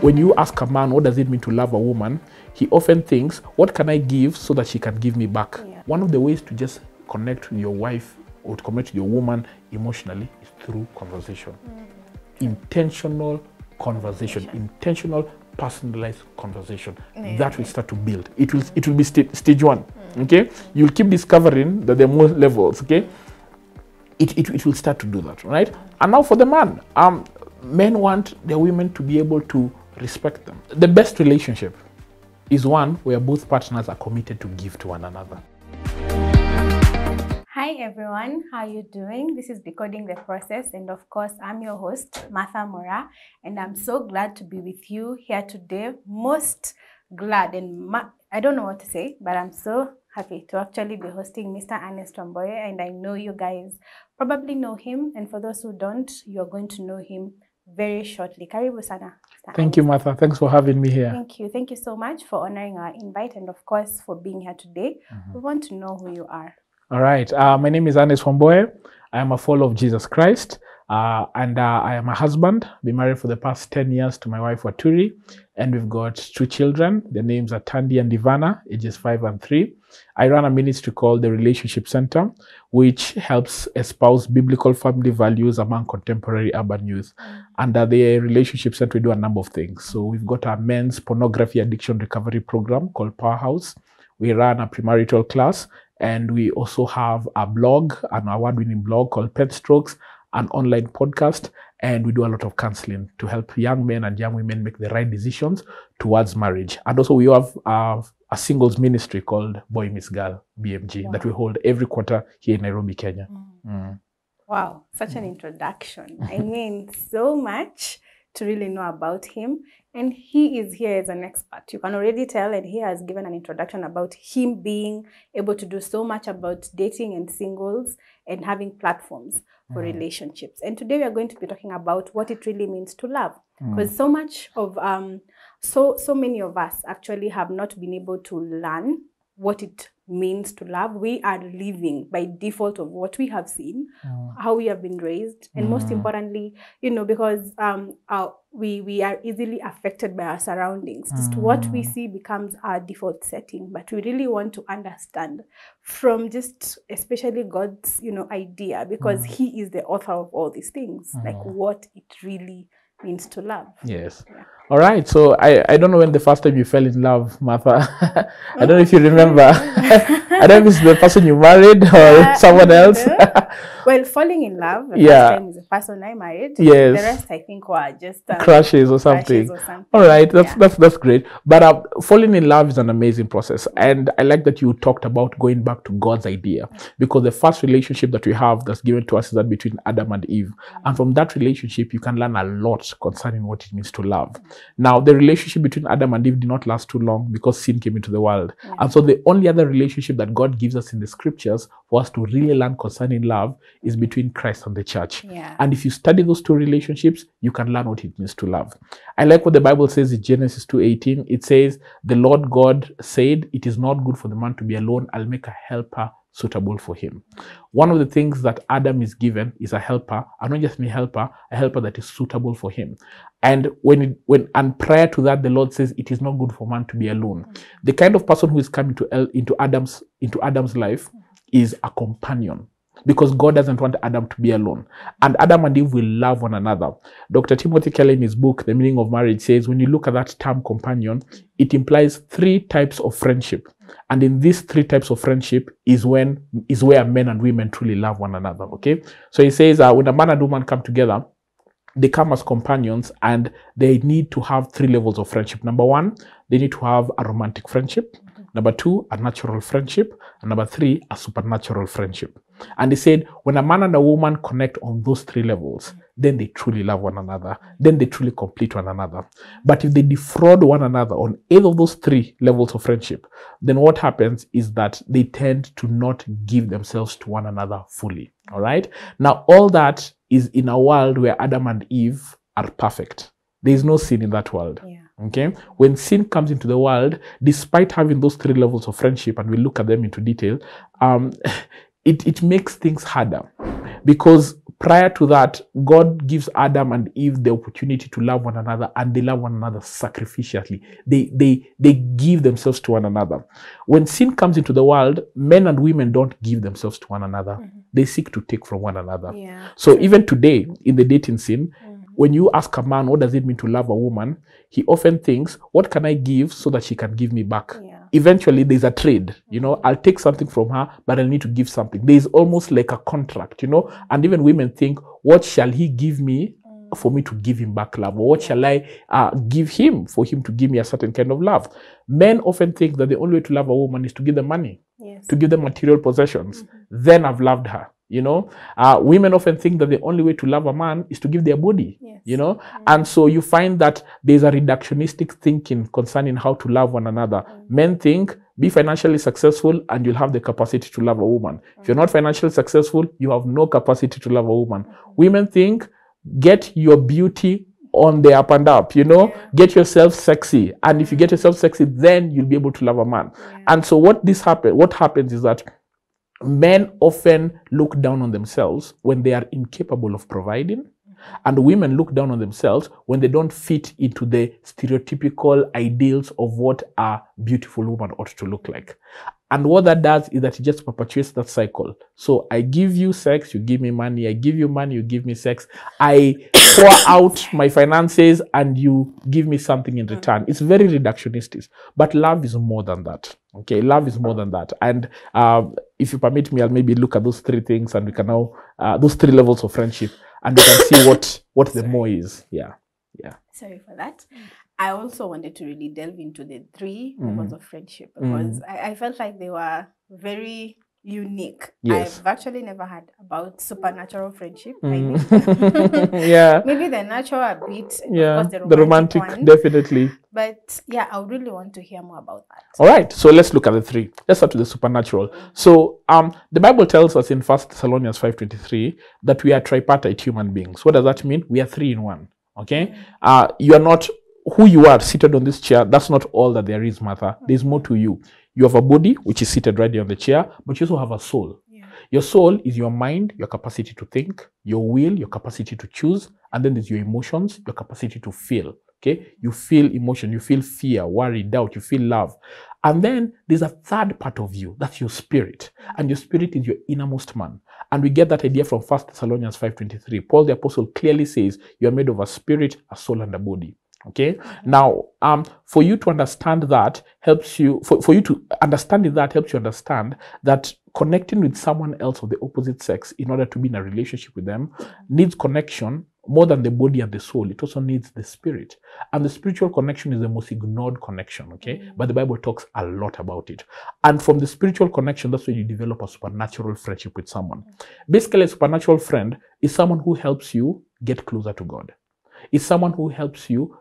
When you ask a man, what does it mean to love a woman? He often thinks, what can I give so that she can give me back? Yeah. One of the ways to just connect with your wife or to connect with your woman emotionally is through conversation. Intentional conversation, intentional personalized conversation. That will start to build. It will it will be sta- stage one. Okay? You'll keep discovering that there are more levels, okay? It, it, it will start to do that, right? And now for the man, um, men want their women to be able to respect them. The best relationship is one where both partners are committed to give to one another. Hi everyone, how are you doing? This is Decoding the Process and of course I'm your host Martha Moraa and I'm so glad to be with you here today. Most glad and I don't know what to say, but I'm so happy to actually be hosting Mr. Ernest Wamboye and I know you guys probably know him and for those who don't, you're going to know him very shortly. Karibu sana. Thank you, Martha. Thanks for having me here. Thank you. Thank you so much for honoring our invite and of course for being here today. We want to know who you are. All right. Uh, my name is Ernest Wamboye. I am a follower of Jesus Christ. Uh, and uh, I am a husband. Been married for the past 10 years to my wife, Waturi. And we've got two children. Their names are Tandy and Ivana, ages five and three. I run a ministry called the Relationship Center, which helps espouse biblical family values among contemporary urban youth. Under the Relationship Center, we do a number of things. So we've got a men's pornography addiction recovery program called Powerhouse. We run a premarital class, and we also have a blog, an award-winning blog called Pet Strokes, an online podcast, and we do a lot of counseling to help young men and young women make the right decisions towards marriage. And also, we have uh, a singles ministry called Boy Miss Girl BMG wow. that we hold every quarter here in Nairobi, Kenya. Mm. Wow, such an introduction. I mean, so much to really know about him. And he is here as an expert. You can already tell, and he has given an introduction about him being able to do so much about dating and singles and having platforms for relationships. And today we are going to be talking about what it really means to love. Because so much of um so so many of us actually have not been able to learn what it means to love. We are living by default of what we have seen, how we have been raised, and most importantly, you know, because um, uh, we we are easily affected by our surroundings. Just what we see becomes our default setting. But we really want to understand from just especially God's you know idea because He is the author of all these things, like what it really means to love. Yes. All right. So I, I don't know when the first time you fell in love, Martha. I don't know if you remember. I don't know if it's the person you married or Uh, someone else. well, falling in love, the Yeah. first time is the person I married. Yes. The rest, I think, were just um, Crushes or crushes something. or something. All right, that's Yeah. that's that's great. But uh, falling in love is an amazing process, and I like that you talked about going back to God's idea because the first relationship that we have that's given to us is that between Adam and Eve, and from that relationship you can learn a lot concerning what it means to love. Now, the relationship between Adam and Eve did not last too long because sin came into the world, and so the only other relationship that God gives us in the scriptures for us to really learn concerning love is between Christ and the church. Yeah. And if you study those two relationships, you can learn what it means to love. I like what the Bible says in Genesis 2:18. It says, "The Lord God said, it is not good for the man to be alone. I'll make a helper suitable for him." One of the things that Adam is given is a helper, and not just any helper, a helper that is suitable for him. And when it, when and prior to that, the Lord says it is not good for man to be alone. The kind of person who is coming to into Adam's into Adam's life is a companion because God doesn't want Adam to be alone. And Adam and Eve will love one another. Dr. Timothy Keller, in his book, The Meaning of Marriage, says when you look at that term companion, it implies three types of friendship. And in these three types of friendship is when is where men and women truly love one another. Okay. So he says uh, when a man and woman come together, they come as companions and they need to have three levels of friendship. Number one, they need to have a romantic friendship. Number two, a natural friendship. And number three, a supernatural friendship. And he said, when a man and a woman connect on those three levels, then they truly love one another. Then they truly complete one another. But if they defraud one another on either of those three levels of friendship, then what happens is that they tend to not give themselves to one another fully. All right. Now, all that is in a world where Adam and Eve are perfect. There is no sin in that world. Yeah. Okay. When sin comes into the world, despite having those three levels of friendship, and we'll look at them into detail, um, it, it makes things harder because prior to that, God gives Adam and Eve the opportunity to love one another, and they love one another sacrificially. They they they give themselves to one another. When sin comes into the world, men and women don't give themselves to one another. They seek to take from one another. Yeah. So even today, in the dating scene. When you ask a man what does it mean to love a woman, he often thinks, "What can I give so that she can give me back?" Yeah. eventually there's a trade you know i'll take something from her but i'll need to give something there's almost like a contract you know and even women think what shall he give me Mm. for me to give him back love or what shall i uh, give him for him to give me a certain kind of love men often think that the only way to love a woman is to give them money Yes. to give them material possessions Mhm. then i've loved her you know? Uh, women often think that the only way to love a man is to give their body Yes. you know? Mm. and so you find that there's a reductionistic thinking concerning how to love one another. Mm. men think be financially successful and you'll have the capacity to love a woman. If you're not financially successful you have no capacity to love a woman. Women think get your beauty on the up and up you know? Yeah. get yourself sexy. And if you get yourself sexy then you'll be able to love a man. Yeah. and so what this happen what happens is that men often look down on themselves when they are incapable of providing and women look down on themselves when they don't fit into the stereotypical ideals of what a beautiful woman ought to look like and what that does is that it just perpetuates that cycle. So i give you sex you give me money. I give you money you give me sex. I pour out my finances and you give me something in return. It's very reductionistic. But love is more than that. Okay? Love is more than that. And um, if you permit me i'll maybe look at those three things and we can now uh, those three levels of friendship and we can see what what the more is. Yeah, yeah. Sorry for that. I also wanted to really delve into the three levels Mhm. of friendship Mm. because I, I felt like they were very unique. Yes. I've actually never heard about supernatural friendship. Mm. mean, yeah maybe the natural a bit, yeah course, the romantic one. definitely But yeah, I would really want to hear more about that. all right so let's look at the three let's start with the supernatural so um the bible tells us in first thessalonians 5.23 that we are tripartite human beings what does that mean we are three in one okay uh you are not who you are seated on this chair that's not all that there is martha there's more to you you have a body which is seated right there on the chair but you also have a soul Yeah. your soul is your mind, your capacity to think, your will, your capacity to choose, and then there's your emotions, your capacity to feel. Okay, you feel emotion, you feel fear, worry, doubt, you feel love. And then there's a third part of you, that's your spirit. And your spirit is your innermost man. And we get that idea from 1 Thessalonians 5:23. Paul the apostle clearly says you are made of a spirit, a soul, and a body. Okay. Mm-hmm. Now, um, for you to understand that helps you for, for you to understanding that helps you understand that connecting with someone else of the opposite sex in order to be in a relationship with them mm-hmm. needs connection more than the body and the soul. It also needs the spirit. And the spiritual connection is the most ignored connection, okay? Mm-hmm. But the Bible talks a lot about it. And from the spiritual connection, that's where you develop a supernatural friendship with someone. Basically, a supernatural friend is someone who helps you get closer to God. It's someone who helps you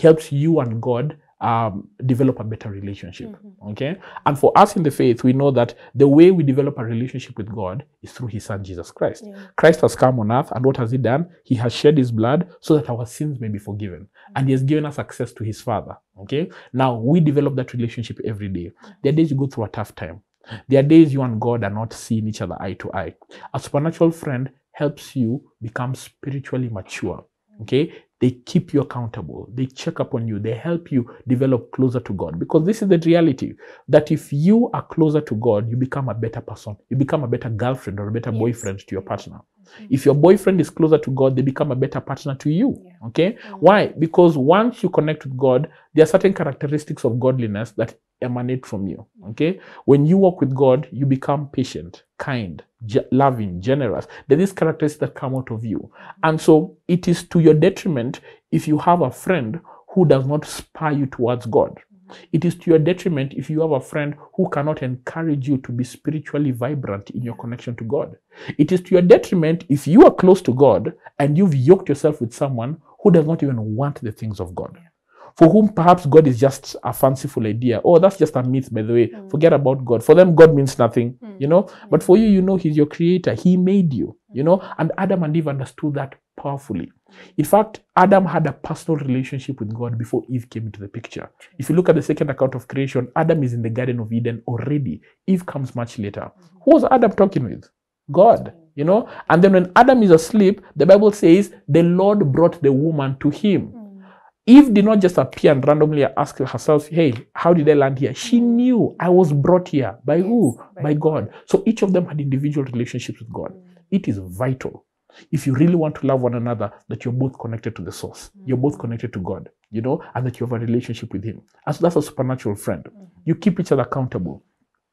helps you and God um, develop a better relationship. Mm-hmm. Okay, and for us in the faith, we know that the way we develop a relationship with God is through His Son Jesus Christ. Yeah. Christ has come on earth, and what has He done? He has shed His blood so that our sins may be forgiven, mm-hmm. and He has given us access to His Father. Okay, now we develop that relationship every day. There are days you go through a tough time. There are days you and God are not seeing each other eye to eye. A supernatural friend helps you become spiritually mature. Mm-hmm. Okay, they keep you accountable, they check up on you, they help you develop closer to God. Because this is the reality that if you are closer to God, you become a better person, you become a better girlfriend or a better Yes. boyfriend to your partner. If your boyfriend is closer to God, they become a better partner to you. Yeah. Okay, Mm. why? Because once you connect with God, there are certain characteristics of godliness that emanate from you. Okay, when you walk with God, you become patient, kind, ge- loving, generous. There are these characteristics that come out of you. And so it is to your detriment if you have a friend who does not spur you towards God. It is to your detriment if you have a friend who cannot encourage you to be spiritually vibrant in your connection to God. It is to your detriment if you are close to God and you've yoked yourself with someone who does not even want the things of God. For whom perhaps God is just a fanciful idea. Oh, that's just a myth, by the way. Mm. Forget about God. For them, God means nothing, Mm. you know. But for you, you know, He's your creator. He made you, you know. And Adam and Eve understood that powerfully. In fact, Adam had a personal relationship with God before Eve came into the picture. If you look at the second account of creation, Adam is in the Garden of Eden already. Eve comes much later. Who was Adam talking with? God. you know. And then when Adam is asleep, the Bible says the Lord brought the woman to him. Eve did not just appear and randomly ask herself, Hey, how did I land here? She knew I was brought here by who? Yes, by By God. So each of them had individual relationships with God. It is vital. If you really want to love one another, that you're both connected to the source. Mm. You're both connected to God, you know, and that you have a relationship with Him. As that's a supernatural friend. Mm-hmm. You keep each other accountable.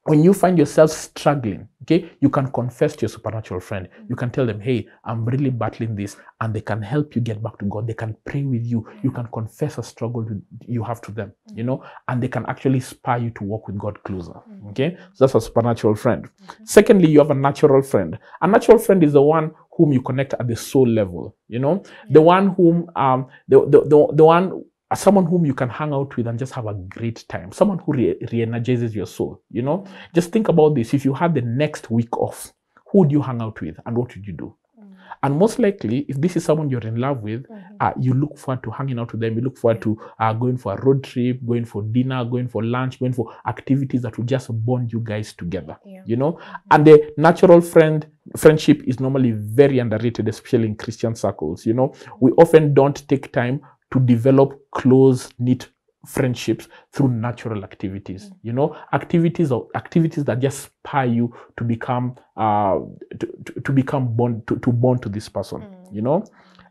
When you find yourself struggling, okay, you can confess to your supernatural friend. Mm-hmm. You can tell them, hey, I'm really battling this, and they can help you get back to God. They can pray with you. You can confess a struggle you have to them, mm-hmm. you know, and they can actually spur you to walk with God closer. Okay, so that's a supernatural friend. Secondly, you have a natural friend. A natural friend is the one whom you connect at the soul level, you know, the one whom, um, the, the, the, the one uh, someone whom you can hang out with and just have a great time. Someone who re- re-energizes your soul you know? Just think about this. If you had the next week off who would you hang out with and what would you do? And most likely if this is someone you're in love with uh, you look forward to hanging out with them. You look forward to uh, going for a road trip going for dinner going for lunch going for activities that will just bond you guys together Yeah. you know? And the natural friend friendship is normally very underrated especially in christian circles you know? We often don't take time to develop close knit friendships through natural activities you know? Activities or activities that just spur you to become uh to, to, to become bond to, to bond to this person you know?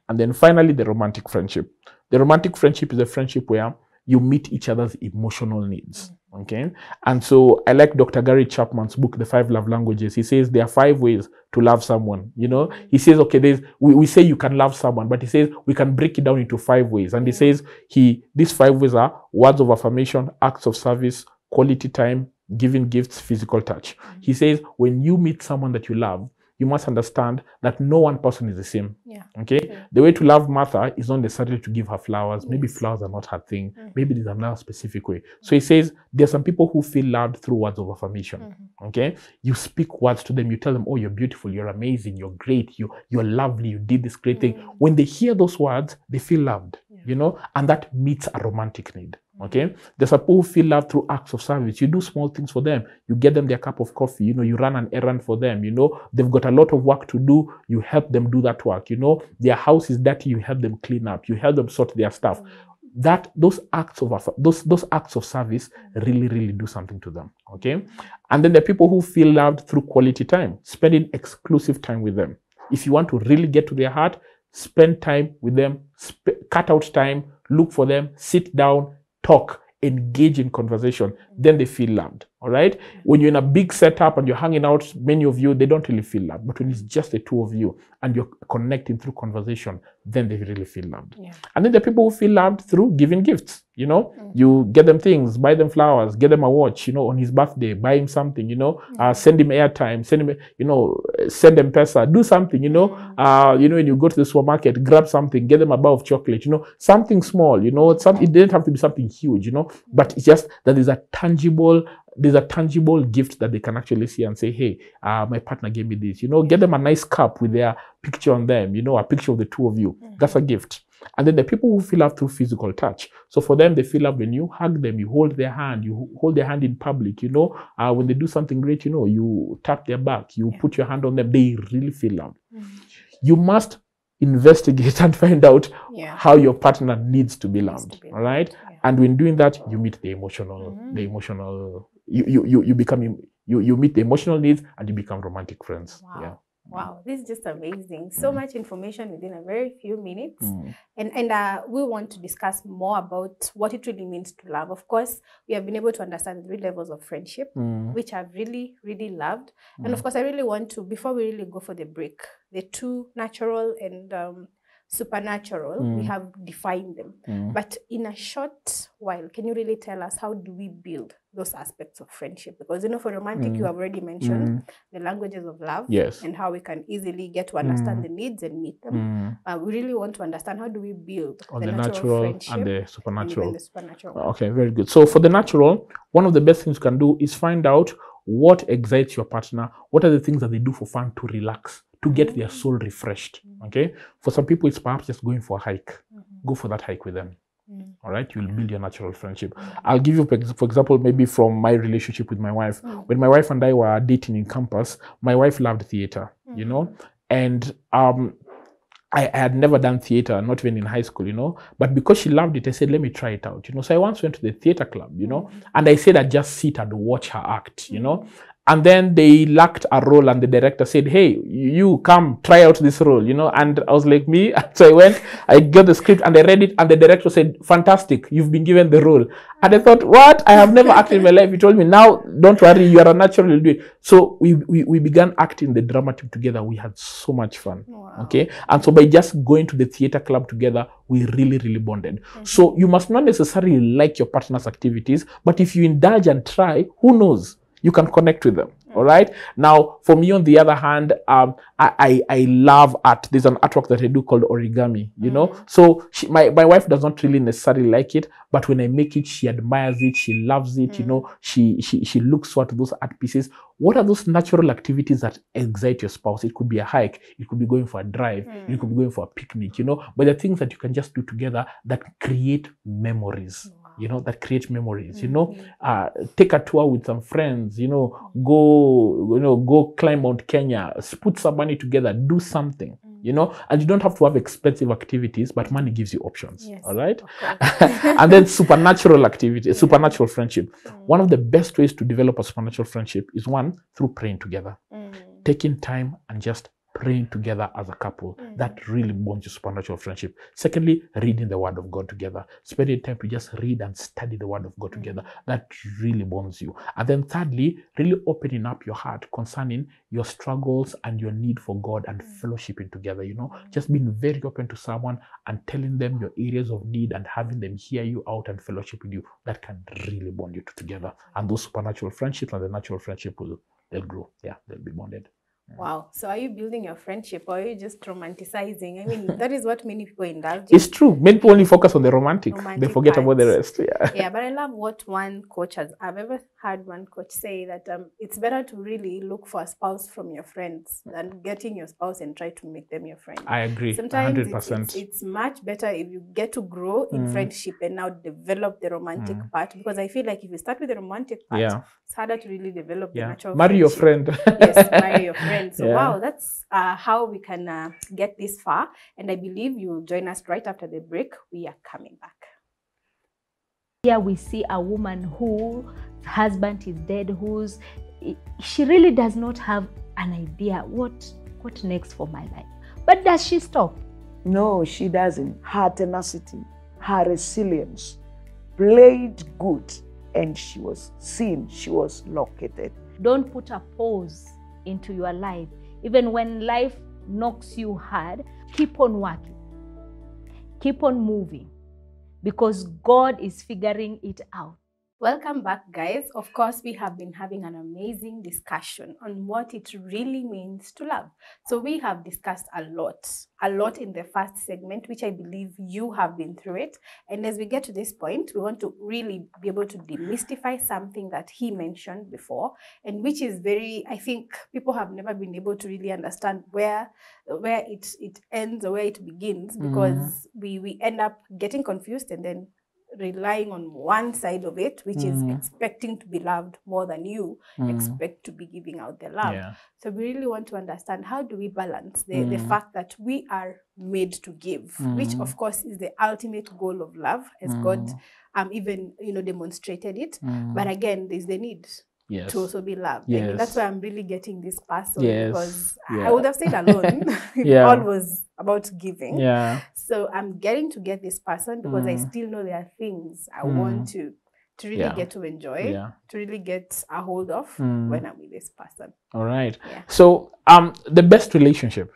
And then finally the romantic friendship. The romantic friendship is a friendship where you meet each other's emotional needs okay? And so i like dr gary chapman's book the five love languages. He says there are five ways to love someone you know? He says okay there's we, we say you can love someone but he says we can break it down into five ways. And he says he these five ways are words of affirmation acts of service quality time giving gifts physical touch. He says when you meet someone that you love you must understand that no one person is the same Yeah. okay? The way to love martha is not necessarily to give her flowers. Maybe flowers are not her thing. Mhm. maybe there's another specific way. So he says there are some people who feel loved through words of affirmation Mhm. okay? You speak words to them. You tell them oh you're beautiful. You're amazing. You're great. You you're lovely. You did this great thing Mm. when they hear those words they feel loved. You know and that meets a romantic need mm-hmm. okay? There's a people who feel loved through acts of service. You do small things for them. You get them their cup of coffee you know you run an errand for them you know? They've got a lot of work to do. You help them do that work you know? Their house is dirty. You help them clean up. You help them sort their stuff. Mm-hmm. That those acts of those those acts of service mm-hmm. really really do something to them okay? And then the people who feel loved through quality time spending exclusive time with them. If you want to really get to their heart spend time with them sp- cut out time look for them sit down talk engage in conversation. Then they feel loved all right when you're in a big setup and you're hanging out many of you they don't really feel loved but when it's just the two of you and you're connecting through conversation then they really feel loved Yeah. and then the people who feel loved through giving gifts. You know, Mm. you get them things, buy them flowers, get them a watch. You know, on his birthday, buy him something. You know, uh, send him airtime, send him, you know, send them pesa, do something. You know, Mm. uh, you know, when you go to the supermarket, grab something, get them a bar of chocolate. You know, something small. You know, some it didn't have to be something huge. You know, but it's just that there's a tangible. There's a tangible gift that they can actually see and say, "Hey, uh, my partner gave me this." You know, get them a nice cup with their picture on them. You know, a picture of the two of you. That's a gift. And then the people who feel love through physical touch. So for them, they feel love when you hug them, you hold their hand, you hold their hand in public. You know, uh, when they do something great, you know, you tap their back, you put your hand on them. They really feel loved. Mhm. You must investigate and find out Yeah. how your partner needs to be Needs to loved. be all right. Yeah. And when doing that, you meet the emotional, Mhm. the emotional. You you you you become you you meet the emotional needs and you become romantic friends. Wow. Yeah. Wow, this is just amazing. So much information within a very few minutes. Mm. And, and uh, we want to discuss more about what it really means to love. Of course, we have been able to understand the three levels of friendship, Mm. which I've really, really loved. And of Mm. course, I really want to, before we really go for the break, the two natural and um, supernatural, we Mm. have defined them. Mm. But in a short while, can you really tell us how do we build those aspects of friendship? Because, you know, for romantic, you Mm. have already mentioned Mm. the languages of love Yes. and how we can easily get to understand Mm. the needs and meet them. Mm. Uh, we really want to understand how do we build On the, the natural, natural and the supernatural. even the supernatural. Okay, very good. So for the natural, one of the best things you can do is find out what excites your partner. What are the things that they do for fun to relax, to get their soul refreshed. Okay. For some people, it's perhaps just going for a hike. Mhm. Go for that hike with them. Mm. All right. You'll build your natural friendship. I'll give you, for example, maybe from my relationship with my wife. Mm. When my wife and I were dating in campus, my wife loved theater. you know and um I, I had never done theater, not even in high school, you know. But because she loved it, I said, let me try it out, you know. So I once went to the theater club, you know, mm-hmm. and I said I'd just sit and watch her act, you mm-hmm. know. And then they lacked a role, and the director said, Hey, you come try out this role, you know. And I was like, Me. So I went, I got the script and I read it, and the director said, Fantastic, you've been given the role. And I thought, What? I have never acted in my life. He told me, Now, don't worry, you are a natural, you'll do it. So we, we, we began acting the drama team together. We had so much fun. Wow. Okay. And so by just going to the theater club together, we really, really bonded. Mm-hmm. So you must not necessarily like your partner's activities, but if you indulge and try, who knows? You can connect with them. All right. Now, for me, on the other hand, um, I, I I love art. There's an artwork that I do called origami. You know, mm. so she, my my wife does not really necessarily like it, but when I make it, she admires it. She loves it. You mm. know, she she she looks for those art pieces. What are those natural activities that excite your spouse? It could be a hike. It could be going for a drive. Mm. It could be going for a picnic. You know, but the things that you can just do together that create memories. You know, that create memories. You know, uh, take a tour with some friends. You know, go you know go climb Mount Kenya. Put some money together. Do something. You know, and you don't have to have expensive activities, but money gives you options. Yes, All right. and then supernatural activity, supernatural friendship. One of the best ways to develop a supernatural friendship is one through praying together, Mm. taking time and just praying together as a couple. Mm. That really bonds your supernatural friendship. Secondly, reading the Word of God together, spending time to just read and study the Word of God mm. together. That really bonds you. And then thirdly, really opening up your heart concerning your struggles and your need for God and mm. fellowshipping together. You know, just being very open to someone and telling them your areas of need and having them hear you out and fellowship with you. That can really bond you two together. And those supernatural friendships and the natural friendship will they'll grow. Yeah, they'll be bonded. Wow. So are you building your friendship or are you just romanticizing? I mean, that is what many people indulge in. It's true. Many people only focus on the romantic. they Romantic forget about the rest. Yeah. yeah, but I love what one coach has. I've ever heard one coach say that um, it's better to really look for a spouse from your friends than getting your spouse and try to make them your friend. I agree. Sometimes hundred it's, it's, it's much better if you get to grow in Mm. friendship and now develop the romantic part because I feel like if you start with the romantic part, Yeah. it's harder to really develop the Yeah. natural Marry your friend. yes, marry your friend. So Yeah. wow, that's uh, how we can uh, get this far. And I believe you'll join us right after the break. We are coming back. Here we see a woman whose husband is dead, who's she really does not have an idea what what next for my life. But does she stop? No, she doesn't. Her tenacity, her resilience played good, and she was seen, she was located. Don't put a pause into your life. Even when life knocks you hard, keep on working. Keep on moving because God is figuring it out. Welcome back, guys. Of course, we have been having an amazing discussion on what it really means to love. So, we have discussed a lot, a lot in the first segment, which I believe you have been through it. And as we get to this point, we want to really be able to demystify something that he mentioned before, and which is very, I think people have never been able to really understand where where it it ends or where it begins because mm. we we end up getting confused and then relying on one side of it, which is Mm. expecting to be loved more than you Mm. expect to be giving out the love. Yeah. So we really want to understand how do we balance the, the Mm. fact that we are made to give, which Mm. of course is the ultimate goal of love, as God Mm. um even you know demonstrated it. Mm. But again, there's the need yes. to also be loved. Mean, that's why I'm really getting this person Yes. because Yeah. I would have stayed alone if Yeah. all was about giving. Yeah. So I'm getting to get this person because I Mm. still know there are things I Mm. want to to really Yeah. get to enjoy, Yeah. to really get a hold of Mm. when I'm with this person. All right. Yeah. So, um, the best relationship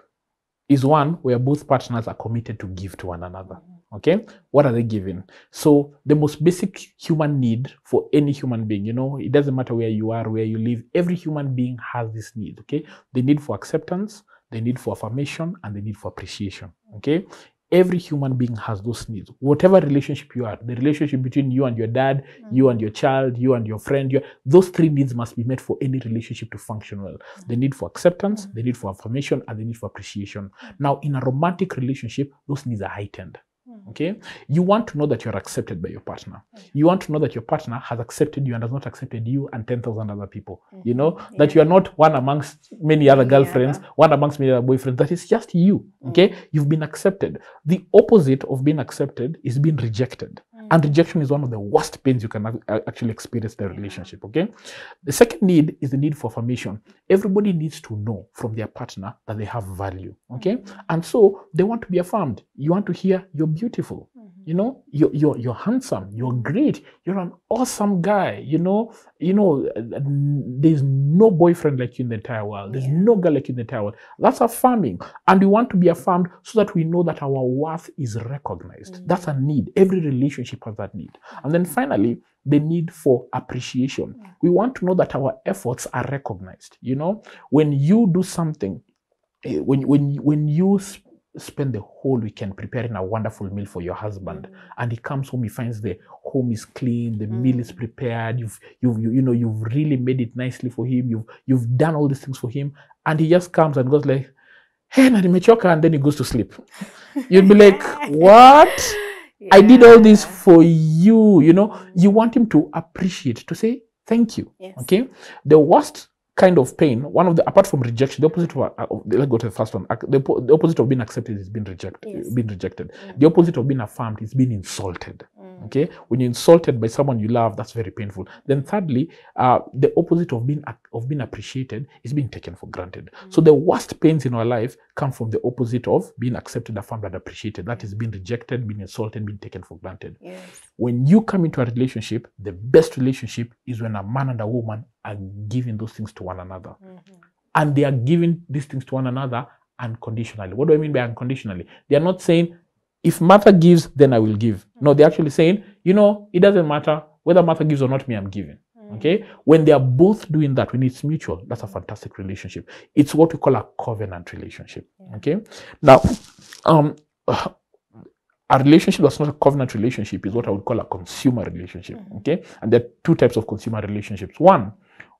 is one where both partners are committed to give to one another. Okay. What are they giving? So, the most basic human need for any human being, you know, it doesn't matter where you are, where you live, every human being has this need. Okay. The need for acceptance, the need for affirmation, and the need for appreciation. Okay. Every human being has those needs. Whatever relationship you are, the relationship between you and your dad, you mm. and your child, you and your friend, your, those three needs must be met for any relationship to function well. Mm. The need for acceptance, mm. the need for affirmation, and the need for appreciation. Now, in a romantic relationship, those needs are heightened. Okay, you want to know that you're accepted by your partner. Mm. You want to know that your partner has accepted you and has not accepted you and 10,000 other people. You mm-hmm. know, that you are not one amongst many other girlfriends, other. one amongst many other boyfriends. That is just you. Okay, mm. you've been accepted. The opposite of being accepted is being rejected. And rejection is one of the worst pains you can actually experience in a relationship. Okay. The second need is the need for affirmation. Everybody needs to know from their partner that they have value. Okay. Mm-hmm. And so they want to be affirmed. You want to hear you're beautiful. Mm-hmm. You know, you're, you're, you're handsome. You're great. You're an awesome guy. You know, you know, there's no boyfriend like you in the entire world. There's no girl like you in the entire world. That's affirming. And we want to be affirmed so that we know that our worth is recognized. That's a need. Every relationship has that need. And then finally, the need for appreciation. We want to know that our efforts are recognized. You know, when you do something, eh, when when when you spend the whole weekend preparing a wonderful meal for your husband mm. and he comes home he finds the home is clean the mm. meal is prepared you've you've you, you know you've really made it nicely for him you've you've done all these things for him and he just comes and goes like hey na nimechoka and then he goes to sleep you'd be like what I did all this for you. You know, mm. you want him to appreciate, to say thank you. Yes. Okay. The worst kind of pain, one of the apart from rejection, the opposite of, uh, of let's go to the first one. The, the opposite of being accepted is being rejected. Yes. Being rejected. The opposite of being affirmed is being insulted. Okay. When you're insulted by someone you love, that's very painful. Then thirdly, uh, the opposite of being of being appreciated is being taken for granted. So the worst pains in our life come from the opposite of being accepted, affirmed, and appreciated. That is being rejected, being insulted, being taken for granted. Yes. When you come into a relationship, the best relationship is when a man and a woman are giving those things to one another. Mm-hmm. And they are giving these things to one another unconditionally. What do I mean by unconditionally? They are not saying, if Martha gives, then I will give. No, they're actually saying, you know, it doesn't matter whether Martha gives or not, me, I'm giving. Mm. Okay. When they are both doing that, when it's mutual, that's a fantastic relationship. It's what we call a covenant relationship. Okay. Now, um, a relationship that's not a covenant relationship is what I would call a consumer relationship. Mm-hmm. Okay. And there are two types of consumer relationships. One,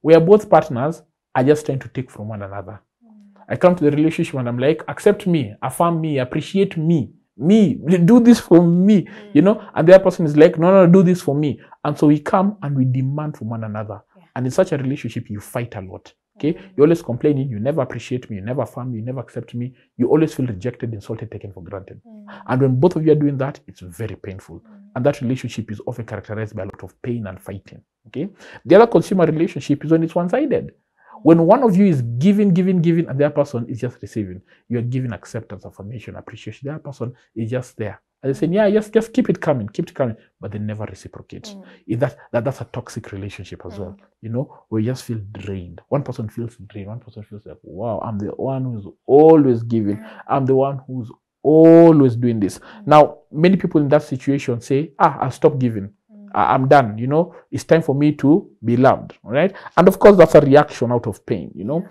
where both partners are just trying to take from one another. Mm. I come to the relationship and I'm like, accept me, affirm me, appreciate me, me, do this for me, you mm. know. And the other person is like, no, no, do this for me. And so we come and we demand from one another. And in such a relationship, you fight a lot. Okay, mm. you're always complaining, you never appreciate me, you never affirm me, you never accept me, you always feel rejected, insulted, taken for granted. And when both of you are doing that, it's very painful. And that relationship is often characterized by a lot of pain and fighting. Okay, the other consumer relationship is when it's one sided. When one of you is giving, giving, giving, and the other person is just receiving, you are giving acceptance, affirmation, appreciation. The other person is just there. And they're saying, yeah, just, just keep it coming, keep it coming, but they never reciprocate. Mm. Is that, that that's a toxic relationship as mm. well, you know, we just feel drained. One person feels drained, one person feels like, wow, I'm the one who's always giving, mm. I'm the one who's always doing this. Now, many people in that situation say, ah, I'll stop giving. I'm done, you know, it's time for me to be loved, all right? And of course, that's a reaction out of pain, you know.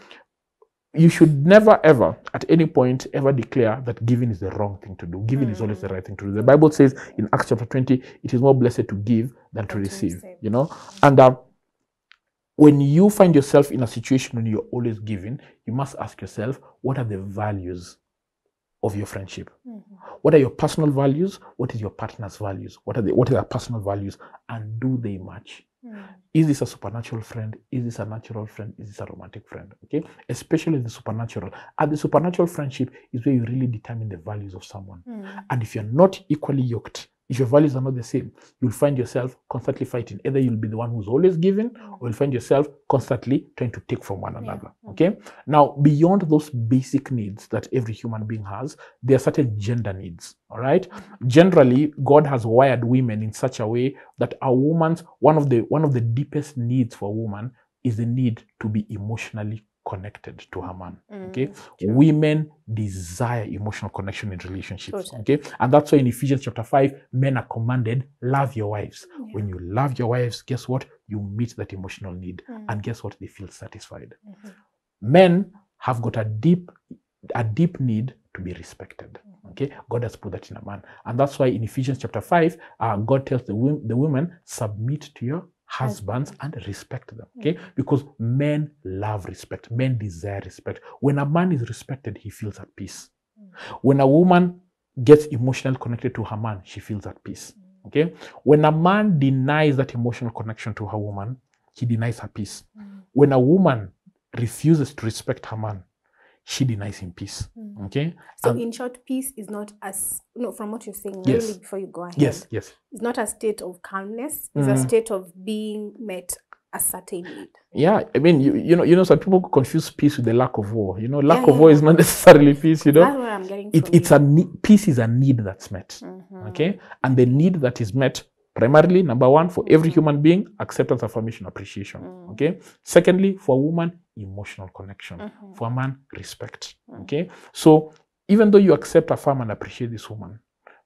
You should never, ever, at any point, ever declare that giving is the wrong thing to do. Giving is always the right thing to do. The Bible says in Acts chapter 20, it is more blessed to give than to to receive, receive. you know. And uh, when you find yourself in a situation when you're always giving, you must ask yourself, what are the values of your friendship? Mm-hmm. What are your personal values? What is your partner's values? What are the what are their personal values? And do they match? Mm-hmm. Is this a supernatural friend? Is this a natural friend? Is this a romantic friend? Okay, especially the supernatural. And the supernatural friendship is where you really determine the values of someone. Mm-hmm. And if you're not equally yoked, if your values are not the same, you'll find yourself constantly fighting. Either you'll be the one who's always giving, or you'll find yourself constantly trying to take from one another. Mm. Okay. Now, beyond those basic needs that every human being has, there are certain gender needs. All right. Generally, God has wired women in such a way that a woman's one of the one of the deepest needs for a woman is the need to be emotionally connected to her man. Okay. Women desire emotional connection in relationships. Okay. And that's why in Ephesians chapter 5, men are commanded, love your wives. When you love your wives, guess what? You meet that emotional need. And guess what? They feel satisfied. Men have got a deep, a deep need to be respected. Okay, God has put that in a man, and that's why in Ephesians chapter five, uh, God tells the the women submit to your husbands and respect them. Okay, because men love respect, men desire respect. When a man is respected, he feels at peace. Mm. When a woman gets emotionally connected to her man, she feels at peace. Mm. Okay. When a man denies that emotional connection to her woman, he denies her peace. Mm. When a woman refuses to respect her man, she denies him peace. Okay. So in short, peace is not as no from what you're saying. Yes. Really, before you go ahead, Yes. Yes. it's not a state of calmness. It's Mhm. a state of being met a certain need. Yeah. I mean, you, you know, you know, some people confuse peace with the lack of war. You know, lack Yeah, of war is not necessarily peace. You know, That's what I'm getting. it, it's you. a need, peace is a need that's met. Mhm. Okay. And the need that is met primarily, number one, for every human being, acceptance, affirmation, appreciation. Mm. Okay. Secondly, for a woman, emotional connection. Mm -hmm. For a man, respect. Mm. Okay. So even though you accept, affirm, and appreciate this woman,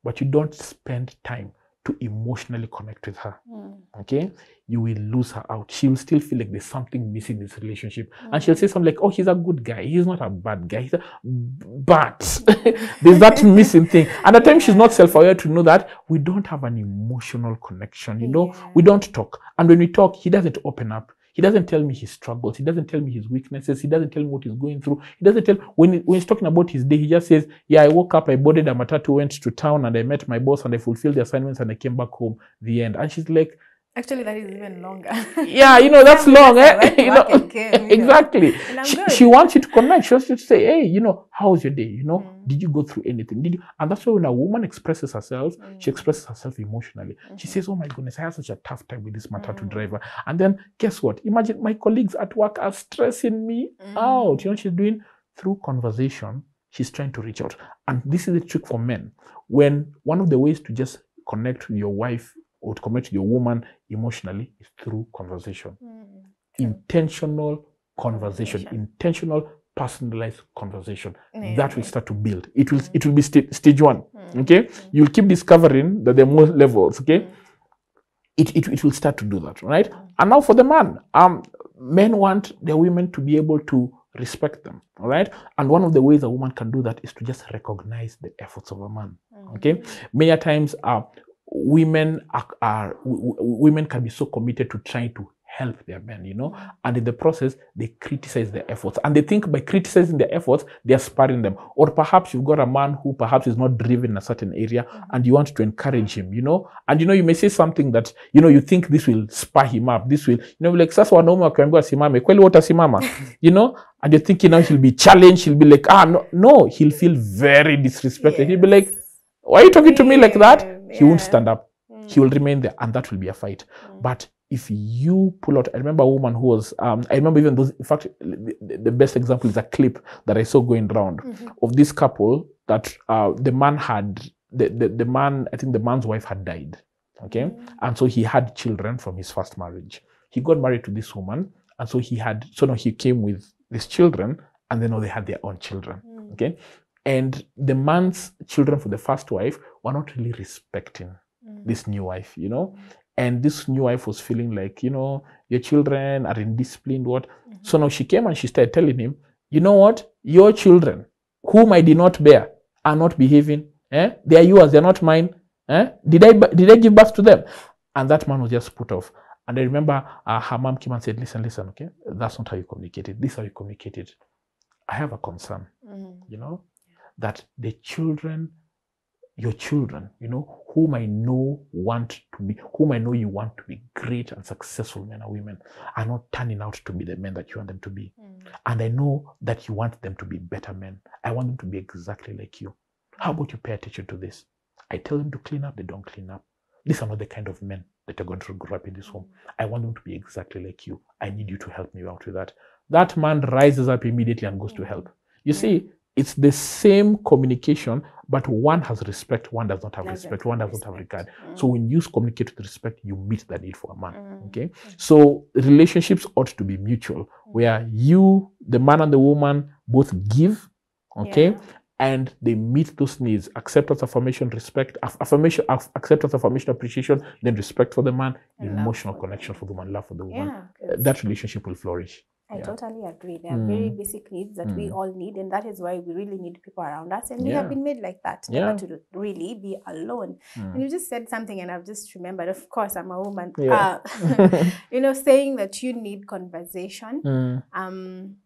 but you don't spend time to emotionally connect with her, Mm. okay, you will lose her out. She will still feel like there's something missing in this relationship. And she'll say something like, Oh, he's a good guy. He's not a bad guy. He's a... But there's that missing thing. And at times she's not self aware to know that we don't have an emotional connection. You know, Yeah. we don't talk. And when we talk, he doesn't open up. He doesn't tell me his struggles. He doesn't tell me his weaknesses. He doesn't tell me what he's going through. He doesn't tell when he- when he's talking about his day. He just says, "Yeah, I woke up, I boarded a matatu, went to town, and I met my boss, and I fulfilled the assignments, and I came back home." The end. And she's like, Actually, that is even longer. "Yeah, you know that's long, eh? you know you exactly." She, she wants you to connect. She wants you to say, "Hey, you know, how was your day? You know, Mm. did you go through anything? Did you?" And that's why when a woman expresses herself, she Mm. expresses herself emotionally. She Mhm. says, Oh my goodness, I had such a tough time with this matatu Mm. driver. And then guess what? Imagine my colleagues at work are stressing me Mm. out. You know she's doing? Through conversation, she's trying to reach out. And this is the trick for men. When one of the ways to just connect with your wife or to connect with your woman emotionally is through conversation. Mm. Intentional conversation, Conversation. intentional personalized conversation. Yeah. That will start to build. It will it will be sta- stage one. Mm. Okay, you'll keep discovering that there are more levels. Okay, Mm. it, it, it will start to do that, right? And now for the man, um, men want their women to be able to respect them, all right? And one of the ways a woman can do that is to just recognize the efforts of a man, okay? Many a times, uh, women are, are women can be so committed to trying to help their men, you know, and in the process they criticize their efforts, and they think by criticizing their efforts they are spurring them. Or perhaps you've got a man who perhaps is not driven in a certain area, and you want to encourage him, you know, and you know you may say something that you know you think this will spur him up, this will, you know, like sasa wanaume wakiambiwa simame kweli watasimama, you know, and you're thinking now he'll be challenged, he'll be like ah no, no, he'll feel very disrespected, he'll be like, why are you talking to me like that? He won't stand up. He will mm. remain there and that will be a fight. Mm. But if you pull out i remember a woman who was um, i remember even those in fact the, the- best example is a clip that i saw going round mm-hmm. of this couple that uh, the man had the, the, the man i think the man's wife had died okay? Mm. And so he had children from his first marriage. He got married to this woman and so he had so now he came with these children and then now they had their own children okay? And the man's children for the first wife were not really respecting this new wife, you know. And this new wife was feeling like, you know, your children are indisciplined, what? So now she came and she started telling him, you know what? Your children, whom I did not bear, are not behaving. Eh? They are yours, they're not mine. Eh? Did I did I give birth to them? And that man was just put off. And I remember uh, her mom came and said, Listen, listen, okay, that's not how you communicated. This is how you communicated. I have a concern, Mm. you know, that the children your children, you know, whom I know want to be, whom I know you want to be great and successful men and women, are not turning out to be the men that you want them to be. Mm. And I know that you want them to be better men. I want them to be exactly like you. How about you pay attention to this? I tell them to clean up, they don't clean up. These are not the kind of men that are going to grow up in this home. Mm. I want them to be exactly like you. I need you to help me out with that. That man rises up immediately and goes to mm. help. You see, it's the same communication, but one has respect, one does not have Doesn't respect, one does not have regard. respect. So when you communicate with respect, you meet the need for a man. Mm. Okay. So relationships ought to be mutual, where you, the man and the woman, both give, okay, Yeah. and they meet those needs: acceptance, affirmation, respect, aff- affirmation, aff- acceptance, affirmation, appreciation, then respect for the man, And emotional for connection for the woman, love for the woman. Yeah, Uh, that relationship will flourish. I yeah. totally agree. They are very Mm. basic needs that we Mm. all need, and that is why we really need people around us. And we have been made like that, Yeah. never to really be alone. Mm. And you just said something, and I've just remembered. Of course, I'm a woman. Yeah. Uh, you know, saying that you need conversation. Mm. Um,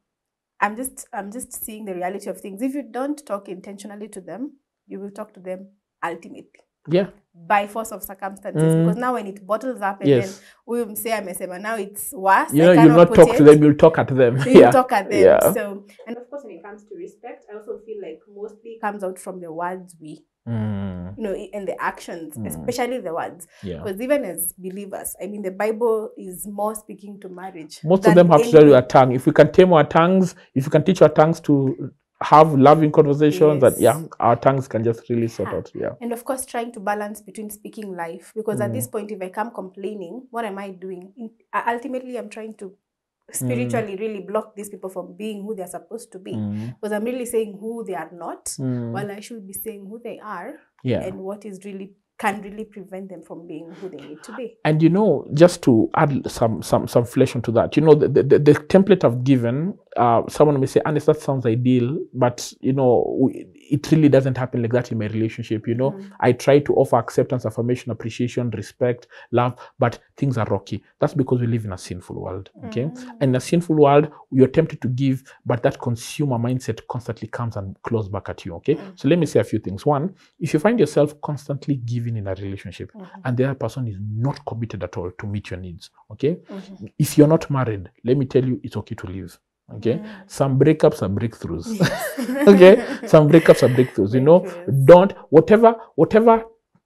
I'm just, I'm just seeing the reality of things. If you don't talk intentionally to them, you will talk to them ultimately Yeah. By force of circumstances Mm. because now when it bottles up and Yes. then huyu msee amesema now it's worse You know, you'll not talk to them, you'll talk at them. So you yeah. talk at them. Yeah. So, and of course, when it comes to respect, I also feel like mostly comes out from the words we, Mm, you know, and the actions, Mm. especially the words. yeah. Because even as believers, I mean, the Bible is more speaking to marriage. Most of them have to tell any- you a tongue. If we can tame our tongues, if you can teach our tongues to have loving conversations, that yeah, our tongues can just really sort out. Yeah. And of course, trying to balance between speaking life. Because at Mm. this point, if I come complaining, what am I doing? In- ultimately, I'm trying to spiritually really block these people from being who they're supposed to be. Mm, Because I'm really saying who they are not, mm, while I should be saying who they are yeah. and what is really can really prevent them from being who they need to be. And you know, just to add some some some flesh onto that, you know, the the, the template I've given, uh, someone may say, Ernest, that sounds ideal, but you know, we- it really doesn't happen like that in my relationship. You know, Mm. I try to offer acceptance, affirmation, appreciation, respect, love, but things are rocky. That's because we live in a sinful world. Okay, Mm. and in a sinful world, you're tempted to give, but that consumer mindset constantly comes and claws back at you. Okay, Mm. so let me say a few things. One, if you find yourself constantly giving in a relationship Mhm. and the other person is not committed at all to meet your needs. Okay. Mhm. If you're not married, let me tell you, it's okay to leave. Okay. Mm. Some breakups are breakthroughs. okay. Some breakups are breakthroughs. You know, don't whatever, whatever,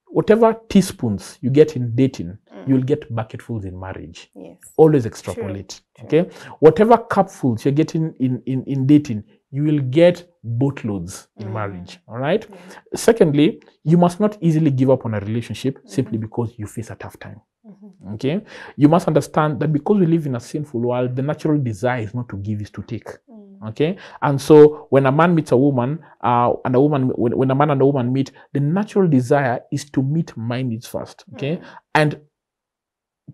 whatever teaspoons you get in dating, Mm. you'll get bucketfuls in marriage. Yes. Always extrapolate. true. Okay. Whatever cupfuls you're getting in, in, in dating, you will get boatloads in Mm. marriage. All right. Yeah. Secondly, you must not easily give up on a relationship simply because you face a tough time. Mhm. Okay, you must understand that because we live in a sinful world, the natural desire is not to give, is to take. Mm. Okay, and so when a man meets a woman, uh, and a woman, when, when a man and a woman meet, the natural desire is to meet my needs first. Okay, Mm. and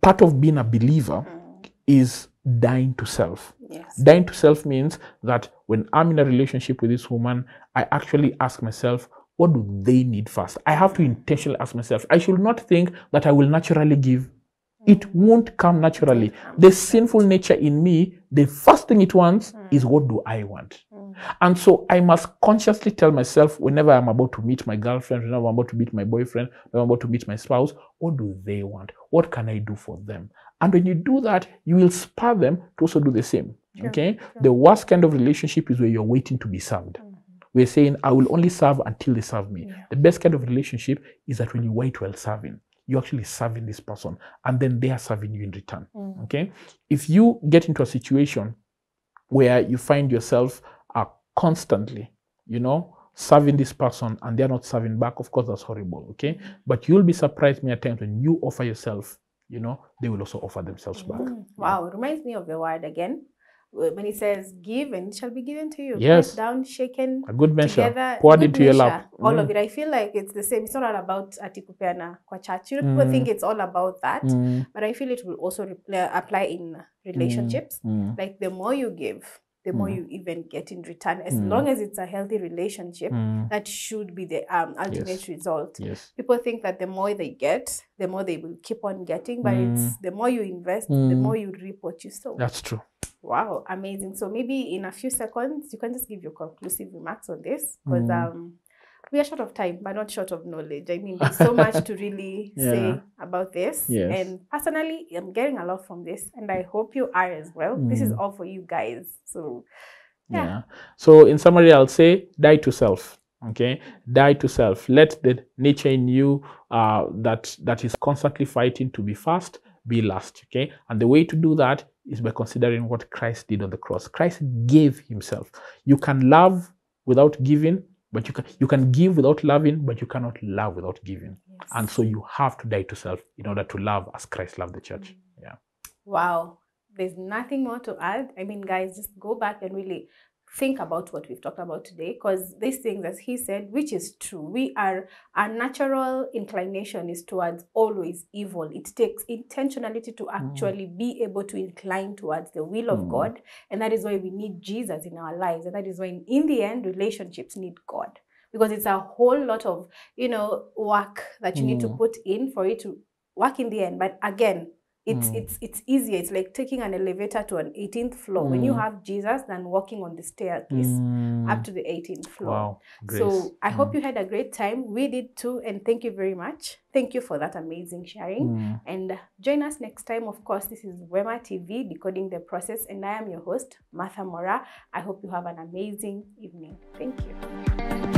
part of being a believer Mm. is dying to self. Yes. Dying to self means that when I'm in a relationship with this woman, I actually ask myself, what do they need first? I have to intentionally ask myself. I should not think that I will naturally give. It won't come naturally. The sinful nature in me, the first thing it wants is what do I want? Mm. And so I must consciously tell myself whenever I'm about to meet my girlfriend, whenever I'm about to meet my boyfriend, whenever I'm about to meet my spouse, what do they want? What can I do for them? And when you do that, you will spur them to also do the same. Sure, Okay. sure. The worst kind of relationship is where you're waiting to be served. Mhm. We're saying, I will only serve until they serve me. Yeah. The best kind of relationship is that when you wait while serving, you're actually serving this person and then they are serving you in return. Mm. Okay. If you get into a situation where you find yourself uh, constantly, you know, serving this person and they're not serving back, of course, that's horrible. Okay. But you'll be surprised many times when you offer yourself, you know, they will also offer themselves back. Mm. Wow, yeah. it reminds me of the word again. When it says give and it shall be given to you. Yes. Pressed down, shaken, A good measure together. poured good into your lap. All Mm. of it. I feel like it's the same. It's not all about atikupeana kwa church. You know, people Mm. think it's all about that. Mm, But I feel it will also repl- apply in relationships. mm, Like the more you give, the more Mm. you even get in return. As Mm. long as it's a healthy relationship, mm. that should be the um, ultimate Yes. result. Yes. People think that the more they get, the more they will keep on getting. But it's the more you invest, the Mm. more you reap what you sow. That's true. Wow, amazing. So maybe in a few seconds, you can just give your conclusive remarks on this because Mm. um, we are short of time, but not short of knowledge. I mean, there's so much to really say about this. Yes. And personally, I'm getting a lot from this, and I hope you are as well. This is Mm. all for you guys. So Yeah. Yeah. So in summary, I'll say die to self. Okay, die to self. Let the nature in you uh, that that is constantly fighting to be fast be last. Okay, and the way to do that is by considering what Christ did on the cross. Christ gave Himself. You can love without giving, but you can you can give without loving, but you cannot love without giving. yes. And so you have to die to self in order to love as Christ loved the church. Mm. Yeah. Wow. There's nothing more to add. I mean, guys, just go back and really think about what we've talked about today because these things, as he said, which is true, we are, our natural inclination is towards always evil. It takes intentionality to actually be able to incline towards the will of Mm. God. And that is why we need Jesus in our lives. And that is why, in, in the end, relationships need God because it's a whole lot of, you know, work that you need to Mm. put in for it to work in the end. But again, it's Mm. it's it's easier. It's like taking an elevator to an 18th floor when you Mm. have Jesus than walking on the staircase Mm. up to the 18th floor. Wow. Grace. So I hope Mm. you had a great time. We did too, and thank you very much. Thank you for that amazing sharing. Mm. And join us next time. Of course, this is Wema TV, Decoding the Process, and I am your host, Martha Moraa. I hope you have an amazing evening. Thank you.